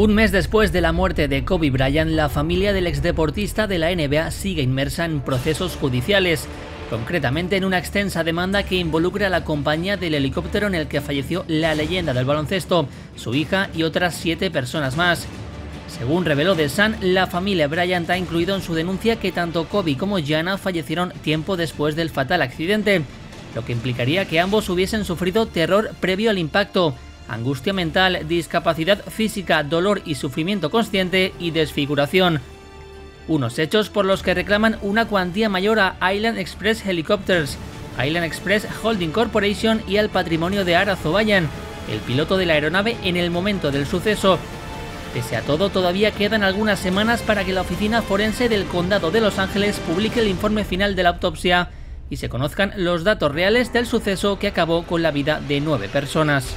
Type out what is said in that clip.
Un mes después de la muerte de Kobe Bryant, la familia del exdeportista de la NBA sigue inmersa en procesos judiciales, concretamente en una extensa demanda que involucra a la compañía del helicóptero en el que falleció la leyenda del baloncesto, su hija y otras siete personas más. Según reveló The Sun, la familia Bryant ha incluido en su denuncia que tanto Kobe como Jana fallecieron tiempo después del fatal accidente, lo que implicaría que ambos hubiesen sufrido terror previo al impacto angustia mental, discapacidad física, dolor y sufrimiento consciente y desfiguración. Unos hechos por los que reclaman una cuantía mayor a Island Express Helicopters, Island Express Holding Corporation y al patrimonio de Ara Zobayan, el piloto de la aeronave en el momento del suceso. Pese a todo, todavía quedan algunas semanas para que la oficina forense del Condado de Los Ángeles publique el informe final de la autopsia y se conozcan los datos reales del suceso que acabó con la vida de nueve personas.